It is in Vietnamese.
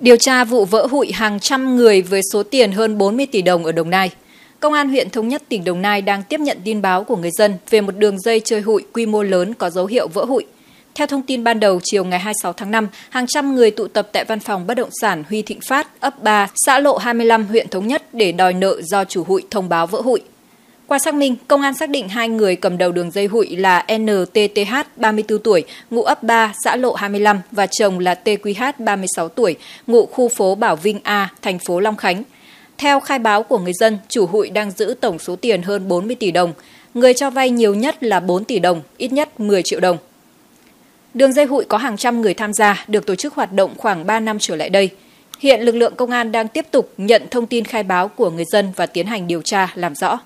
Điều tra vụ vỡ hụi hàng trăm người với số tiền hơn 40 tỷ đồng ở Đồng Nai. Công an huyện Thống Nhất tỉnh Đồng Nai đang tiếp nhận tin báo của người dân về một đường dây chơi hụi quy mô lớn có dấu hiệu vỡ hụi. Theo thông tin ban đầu, chiều ngày 26 tháng 5, hàng trăm người tụ tập tại văn phòng bất động sản Huy Thịnh Phát, ấp 3, xã Lộ 25, huyện Thống Nhất để đòi nợ do chủ hụi thông báo vỡ hụi. Qua xác minh, công an xác định hai người cầm đầu đường dây hụi là NTTH 34 tuổi, ngụ ấp 3, xã Lộ 25 và chồng là TQH 36 tuổi, ngụ khu phố Bảo Vinh A, thành phố Long Khánh. Theo khai báo của người dân, chủ hụi đang giữ tổng số tiền hơn 40 tỷ đồng. Người cho vay nhiều nhất là 4 tỷ đồng, ít nhất 10 triệu đồng. Đường dây hụi có hàng trăm người tham gia, được tổ chức hoạt động khoảng 3 năm trở lại đây. Hiện lực lượng công an đang tiếp tục nhận thông tin khai báo của người dân và tiến hành điều tra làm rõ.